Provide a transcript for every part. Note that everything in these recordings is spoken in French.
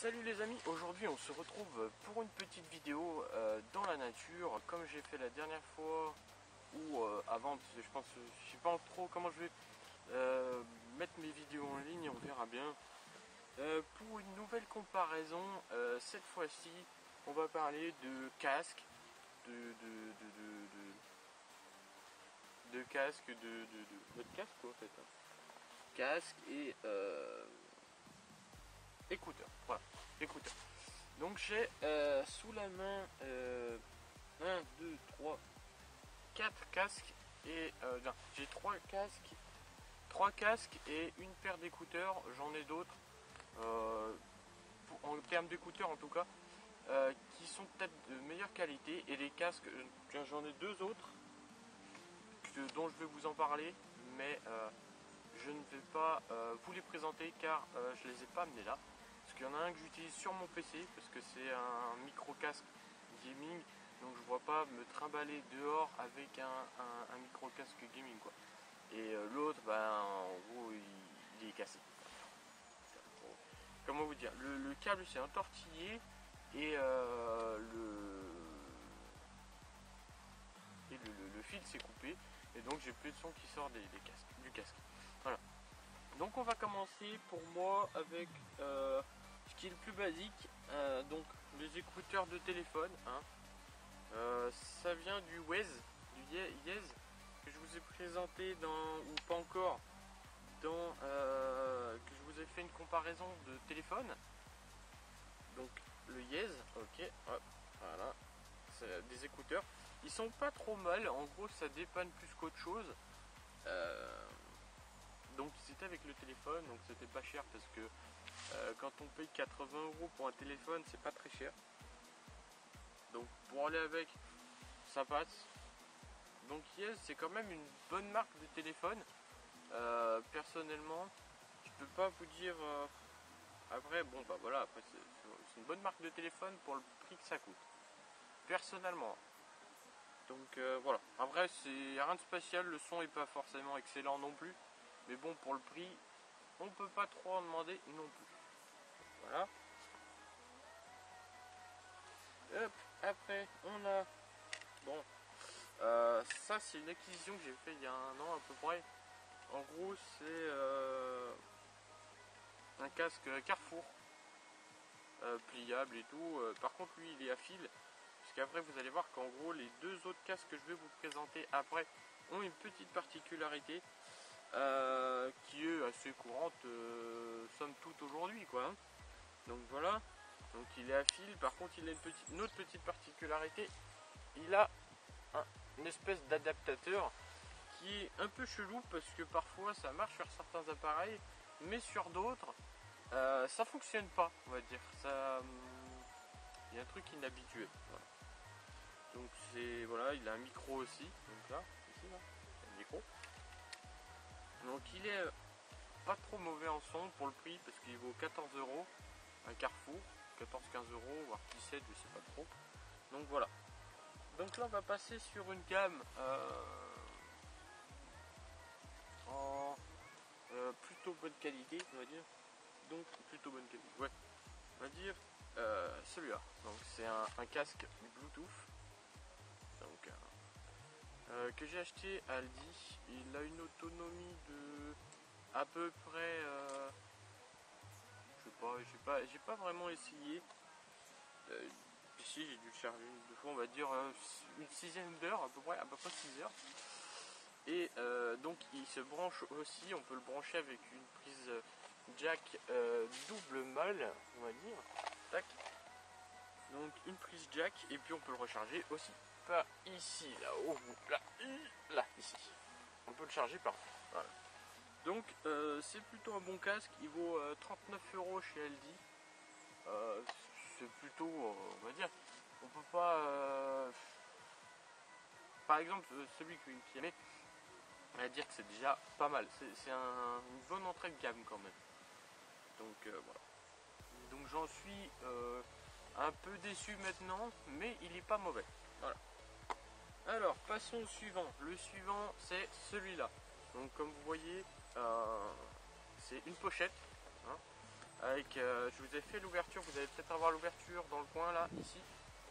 Salut les amis, aujourd'hui on se retrouve pour une petite vidéo euh, dans la nature comme j'ai fait la dernière fois ou euh, avant, je pense, je sais pas trop comment je vais euh, mettre mes vidéos en ligne, on verra bien. pour une nouvelle comparaison, cette fois-ci on va parler de casque, de, de, casque, de, casque quoi, en fait. Hein. Casque et. Donc j'ai euh, sous la main 1, 2, 3, 4 casques et euh, j'ai 3 casques, 3 casques et une paire d'écouteurs. J'en ai d'autres, euh, en termes d'écouteurs en tout cas, qui sont peut-être de meilleure qualité. Et les casques, j'en ai deux autres dont je vais vous en parler, mais je ne vais pas vous les présenter car je les ai pas amenés là. Il y en a un que j'utilise sur mon PC parce que c'est un micro casque gaming donc je vois pas me trimballer dehors avec un, micro casque gaming quoi. Et euh, l'autre ben en gros il, est cassé. Comment vous dire Le, câble s'est entortillé et euh, le et le, fil s'est coupé et donc j'ai plus de son qui sort des, casques, du casque. Voilà. Donc on va commencer pour moi avec euh, qui est le plus basique, euh, donc les écouteurs de téléphone. Hein. Euh, ça vient du Wez, du Yes, que je vous ai présenté dans, ou pas encore, dans, euh, que je vous ai fait une comparaison de téléphone. Donc le Yes, ok, voilà, c'est des écouteurs. Ils sont pas trop mal, en gros ça dépanne plus qu'autre chose. donc c'était avec le téléphone, donc c'était pas cher parce que euh, quand on paye 80 euros pour un téléphone, c'est pas très cher. Donc pour aller avec, ça passe. Donc Yes, c'est quand même une bonne marque de téléphone. Euh, personnellement, je peux pas vous dire. Euh, après, bon bah voilà, après c'est une bonne marque de téléphone pour le prix que ça coûte. Personnellement. Donc voilà. Après, c'est rien de spécial, le son est pas forcément excellent non plus. Mais bon, pour le prix, on peut pas trop en demander non plus. Voilà. Hop, après, on a... Bon, euh, ça c'est une acquisition que j'ai fait il y a un an à peu près. En gros, c'est euh, un casque Carrefour. Euh, pliable et tout. par contre, lui, il est à fil. Puisqu'après, vous allez voir qu'en gros, les deux autres casques que je vais vous présenter après ont une petite particularité. qui est assez courante, somme toute aujourd'hui, quoi. Hein. Donc voilà. Donc il est à fil. Par contre, il a une, petite, autre petite particularité. Il a une espèce d'adaptateur qui est un peu chelou parce que parfois ça marche sur certains appareils, mais sur d'autres, euh, ça fonctionne pas, on va dire. Ça, hum, il y a un truc inhabituel. Donc c'est voilà, il a un micro aussi. Donc là, ici là, un micro. Donc il est pas trop mauvais en son pour le prix parce qu'il vaut 14 euros un Carrefour, 14-15 euros, voire 17, je sais pas trop. Donc voilà. Donc là on va passer sur une gamme euh, en euh, plutôt bonne qualité, on va dire. Donc plutôt bonne qualité. Ouais. On va dire euh, celui-là. Donc c'est un, casque Bluetooth. Donc que j'ai acheté à Aldi. Il a une autonomie de à peu près j'ai pas, j'ai pas vraiment essayé. Euh, ici j'ai dû le charger deux fois, on va dire euh, une sixième d'heure à peu près, à peu près 6 heures. Et euh, donc il se branche aussi, on peut le brancher avec une prise jack double mal, on va dire. Tac. Donc une prise jack et puis on peut le recharger aussi pas ici, là-haut, là, là, ici. On peut le charger par voilà. Donc euh, c'est plutôt un bon casque, il vaut 39 euh, euros chez Aldi. Euh, c'est plutôt, on va dire, on peut pas... par exemple, celui qui aimait, on va dire que c'est déjà pas mal. C'est une bonne entrée de gamme quand même. Donc voilà. Donc j'en suis un peu déçu maintenant, mais il est pas mauvais. Voilà. Alors, passons au suivant. Le suivant, c'est celui-là. Donc comme vous voyez, euh, c'est une pochette. Hein. avec, euh, je vous ai fait l'ouverture, vous allez peut-être avoir l'ouverture dans le coin là, ici,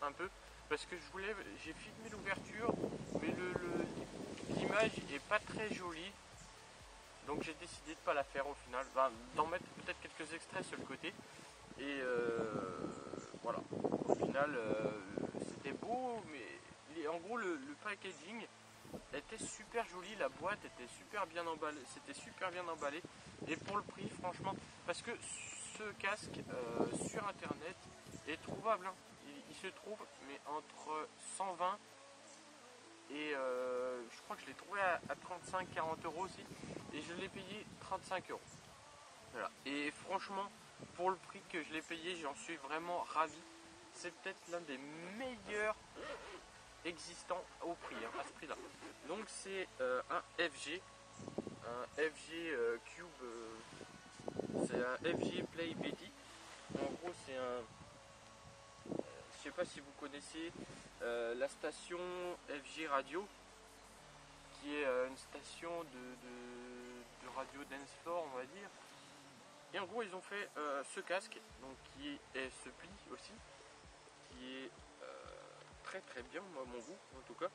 un peu, parce que je voulais, j'ai filmé l'ouverture, mais le, l'image est pas très jolie, donc j'ai décidé de pas la faire au final, d'en mettre peut-être quelques extraits sur le côté, et euh, voilà, au final euh, c'était beau, mais en gros le, packaging était super joli, la boîte était super bien emballée, c'était super bien emballé, et pour le prix franchement, parce que ce casque euh, sur internet est trouvable. Hein. Il, se trouve, mais entre 120 et euh, je crois que je l'ai trouvé à, 35-40 euros aussi. Et je l'ai payé 35 euros. Voilà. Et franchement, pour le prix que je l'ai payé, j'en suis vraiment ravi. C'est peut-être l'un des meilleurs existants au prix, hein, à ce prix-là. Donc c'est euh, un FG, un FG Cube c'est un FG Play Betty. En gros, c'est un. Euh, je sais pas si vous connaissez euh, la station FG Radio, qui est euh, une station de, radio dance floor, on va dire. Et en gros, ils ont fait ce casque, donc qui est, ce pli aussi, qui est très très bien, moi, mon goût en tout cas.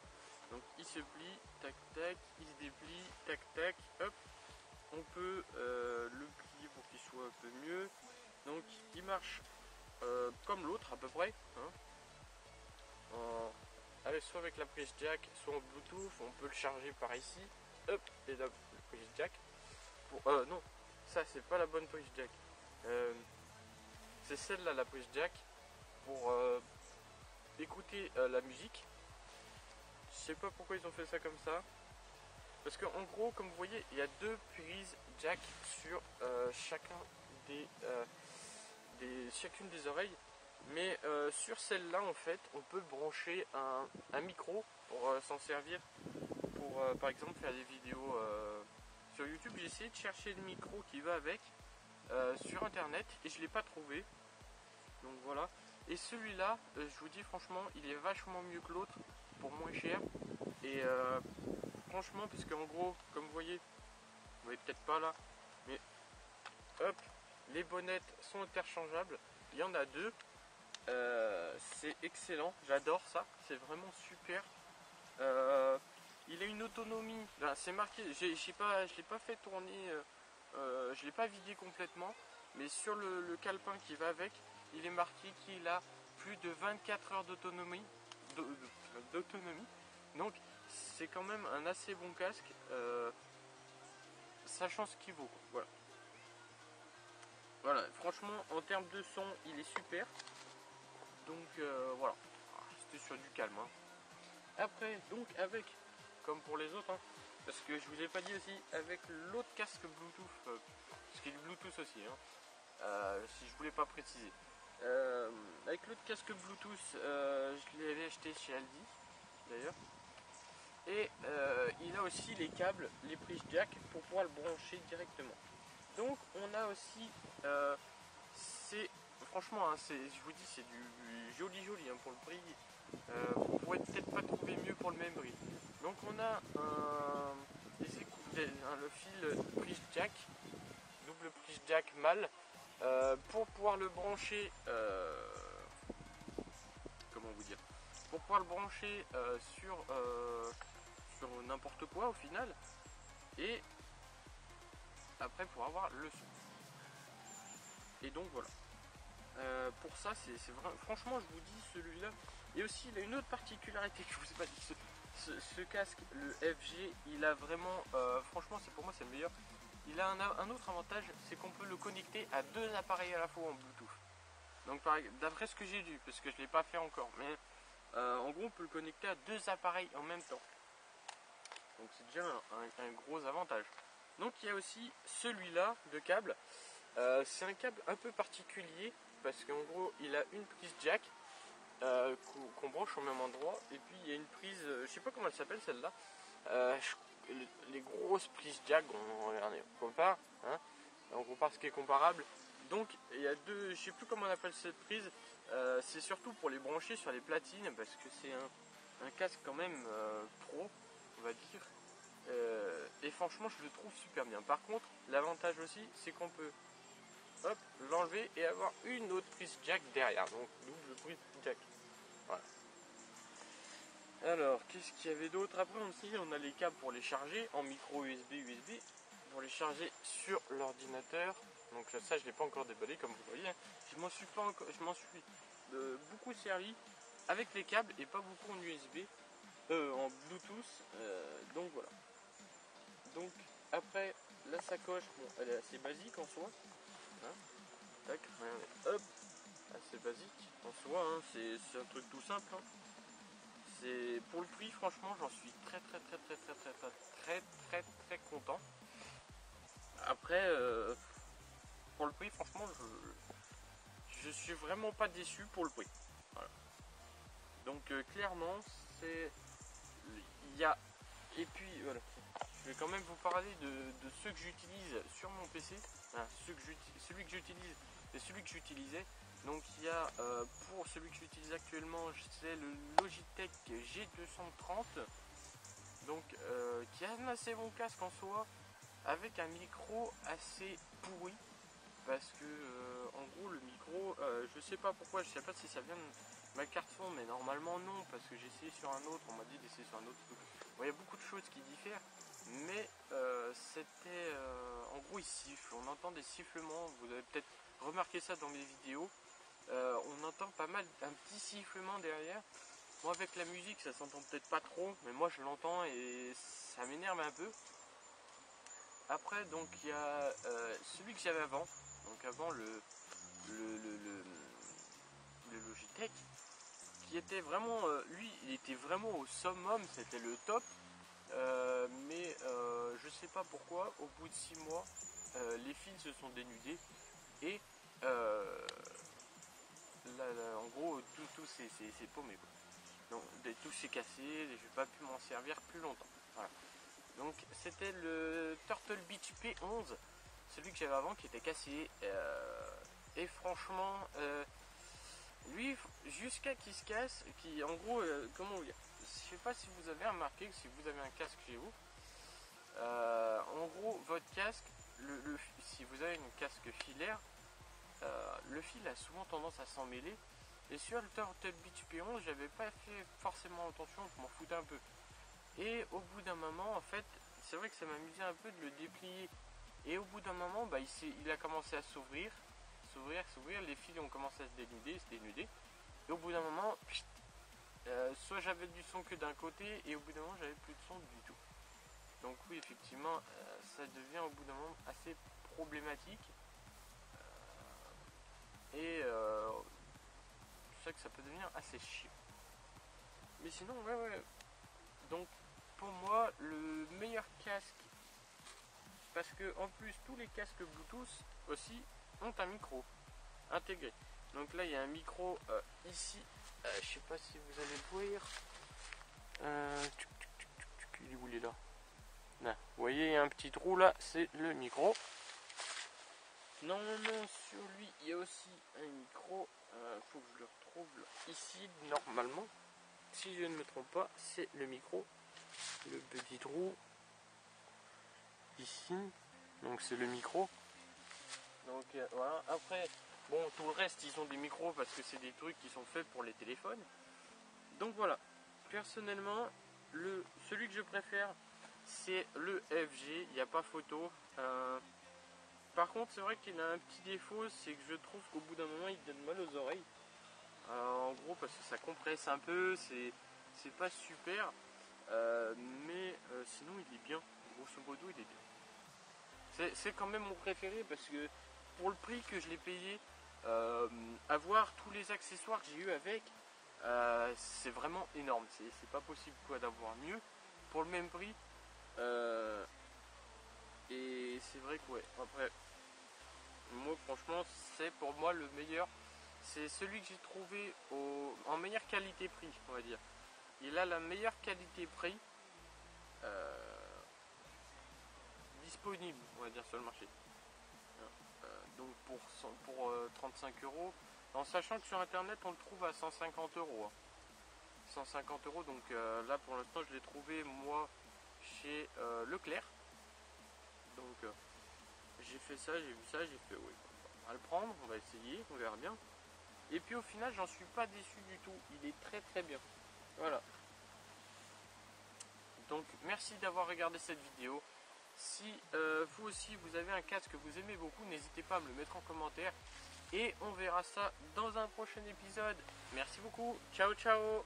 Donc il se plie, tac tac, il se déplie, tac tac, hop, on peut euh, le plier pour qu'il soit un peu mieux. Donc il marche euh, comme l'autre à peu près. Hein. soit avec la prise jack, soit en Bluetooth. On peut le charger par ici. Hop, et la, prise jack. Pour, euh, non, ça c'est pas la bonne prise jack. c'est celle-là la prise jack pour écouter la musique. Je sais pas pourquoi ils ont fait ça comme ça. Parce qu'en gros, comme vous voyez, il y a deux prises jack sur euh, chacun des, euh, des, chacune des oreilles. Mais euh, sur celle-là, en fait, on peut brancher un, micro pour s'en servir pour, par exemple, faire des vidéos sur YouTube. J'ai essayé de chercher le micro qui va avec sur Internet et je l'ai pas trouvé. Donc voilà. Et celui-là, je vous dis franchement, il est vachement mieux que l'autre pour moins cher. Et franchement, parce qu'en gros, comme vous voyez, vous voyez peut-être pas là, mais hop, les bonnettes sont interchangeables. Il y en a deux. Euh, c'est excellent, j'adore ça, c'est vraiment super. Euh, il a une autonomie, c'est marqué, j'ai pas, je l'ai pas fait tourner, euh, je l'ai pas vidé complètement, mais sur le, le calepin qui va avec, il est marqué qu'il a plus de 24 heures d'autonomie. D'autonomie. Donc c'est quand même un assez bon casque, euh, sachant ce qu'il vaut. Voilà. Voilà, franchement, en termes de son, il est super. Donc euh, voilà, ah, c'était sur du calme. Hein. Après, donc avec, comme pour les autres, hein, parce que je vous ai pas dit aussi, avec l'autre casque Bluetooth, euh, parce qu'il est Bluetooth aussi, hein, si je voulais pas préciser. Avec l'autre casque Bluetooth, je l'avais acheté chez Aldi, d'ailleurs. Et euh, il a aussi les câbles, les prises jack pour pouvoir le brancher directement. Donc on a aussi, euh, c'est franchement, hein, je vous dis c'est du joli joli hein, pour le prix. Euh, vous pourrez peut-être pas trouver mieux pour le même prix. Donc on a un, le fil prise jack, double prise jack mal, pour pouvoir le brancher. comment vous dire Pour pouvoir le brancher sur n'importe quoi au final. Et après pour avoir le son. Et donc voilà. Euh, pour ça, c'est vrai. Franchement, je vous dis celui-là. Et aussi, il a une autre particularité que je vous ai pas dit. Ce, casque, le FG, il a vraiment. Euh, franchement, c'est pour moi, c'est le meilleur. Il a un, autre avantage, c'est qu'on peut le connecter à deux appareils à la fois en Bluetooth. Donc, d'après ce que j'ai lu, parce que je l'ai pas fait encore, mais euh, en gros, on peut le connecter à deux appareils en même temps. Donc c'est déjà un, gros avantage. Donc il y a aussi celui-là de câble. Euh, c'est un câble un peu particulier parce qu'en gros il a une prise jack euh, qu'on branche au même endroit et puis il y a une prise, euh, je sais pas comment elle s'appelle celle-là. les grosses prises jack, on, compare, hein, on compare ce qui est comparable. Donc il y a deux, je sais plus comment on appelle cette prise. c'est surtout pour les brancher sur les platines parce que c'est un, un, casque quand même pro on va dire. Euh, et franchement, je le trouve super bien. Par contre, l'avantage aussi, c'est qu'on peut hop, l'enlever et avoir une autre prise jack derrière. Donc double prise jack. Alors, qu'est-ce qu'il y avait d'autre Après aussi, on a les câbles pour les charger en micro USB, USB, pour les charger sur l'ordinateur. Donc ça, je l'ai pas encore déballé, comme vous voyez. Je m'en suis pas encore, je m'en suis euh, beaucoup servi avec les câbles et pas beaucoup en USB, euh, en Bluetooth. euh, donc voilà. Donc après, la sacoche, bon, elle est assez basique en soi. Hein. Tac, hop, assez basique en soi. hein, c'est un truc tout simple. hein. C'est pour le prix, franchement, j'en suis très très très très très très très très très content. Après, euh, pour le prix, franchement, je, je suis vraiment pas déçu pour le prix. Donc euh, clairement, c'est il y et puis voilà. Je vais quand même vous parler de, ceux que j'utilise sur mon PC. Celui que j'utilise et celui que j'utilisais. Donc il y a euh, pour celui que j'utilise actuellement, c'est le Logitech G230. Donc euh, qui a un assez bon casque en soi, avec un micro assez pourri. Parce que euh, en gros le micro, je sais pas pourquoi, je sais pas si ça vient de ma carte son, mais normalement non, parce que j'ai essayé sur un autre, on m'a dit d'essayer sur un autre. Bon, il y a beaucoup de choses qui diffèrent, mais c'était en gros il siffle, on entend des sifflements, vous avez peut-être remarqué ça dans mes vidéos. Euh, on entend pas mal un petit sifflement derrière. Moi avec la musique ça s'entend peut-être pas trop, mais moi je l'entends et ça m'énerve un peu. Après donc il y a euh, celui que j'avais avant, donc avant le, le, le, le- Logitech, qui était vraiment, euh, lui il était vraiment au summum, c'était le top. Mais je sais pas pourquoi, au bout de 6 mois, les fils se sont dénudés et tout, tout c'est paumé. Donc tout s'est cassé, j'ai pas pu m'en servir plus longtemps. Donc c'était le Turtle Beach P11, celui que j'avais avant qui était cassé. euh, et franchement, euh, lui, jusqu'à qu'il se casse, qui en gros, euh, comment Je sais pas si vous avez remarqué que si vous avez un casque chez vous, en gros, votre casque, si vous avez une casque filaire, le fil a souvent tendance à s'en mêler. Et sur le Turtle Beach P11, j'avais pas fait forcément attention, je m'en foutais un peu. Et au bout d'un moment, en fait, c'est vrai que ça m'amusait un peu de le déplier. Et au bout d'un moment, bah, il, il a commencé à s'ouvrir, s'ouvrir, s'ouvrir. Les fils ont commencé à se dénuder, se dénuder. Et au bout d'un moment, euh, soit j'avais du son que d'un côté, et au bout d'un moment, j'avais plus de son du tout. Donc oui, effectivement, euh, ça devient au bout d'un moment assez problématique. Ça peut devenir assez chiant. Mais sinon, ouais, ouais. Donc, pour moi, le meilleur casque, parce que en plus, tous les casques Bluetooth aussi ont un micro intégré. Donc là, il y a un micro euh, ici. Euh, je sais pas si vous allez le voir. Euh, il où il est là? Là, Vous voyez, il y a un petit trou là, c'est le micro. Normalement, sur lui, il y a aussi un micro. Euh, faut que je le retrouve ici, normalement. Si je ne me trompe pas, c'est le micro. Le petit trou. Ici. Donc c'est le micro. Donc euh, voilà. Après, bon, tout le reste, ils ont des micros parce que c'est des trucs qui sont faits pour les téléphones. Donc voilà. Personnellement, le, celui que je préfère, c'est le FG. Il n'y a pas photo. Euh, par contre, c'est vrai qu'il a un petit défaut, c'est que je trouve qu'au bout d'un moment, il donne mal aux oreilles. Euh, en gros, parce que ça compresse un peu, c'est pas super. Euh, mais euh, sinon, il est bien. Grosso modo, il est bien. C'est- quand même mon préféré parce que pour le prix que je l'ai payé, avoir tous les accessoires que j'ai eu avec, c'est vraiment énorme. C'est c'est pas possible quoi d'avoir mieux pour le même prix. Euh, et c'est vrai que ouais, après, moi franchement, c'est pour moi le meilleur. C'est celui que j'ai trouvé en meilleure qualité-prix, on va dire. Il a la meilleure qualité-prix euh, disponible, on va dire, sur le marché. Euh, donc pour, 100 pour euh, 35 euros, en sachant que sur internet on le trouve à 150 euros. hein. 150 euros, donc euh, là pour l'instant je l'ai trouvé moi chez euh, Leclerc. Donc euh, j'ai fait ça, j'ai vu ça, j'ai fait oui. à le prendre, on va essayer, on verra bien. Et puis au final, j'en suis pas déçu du tout. Il est très très bien. Voilà. Donc merci d'avoir regardé cette vidéo. Si euh, vous aussi vous avez un casque que vous aimez beaucoup, n'hésitez pas à me le mettre en commentaire. Et on verra ça dans un prochain épisode. Merci beaucoup. Ciao ciao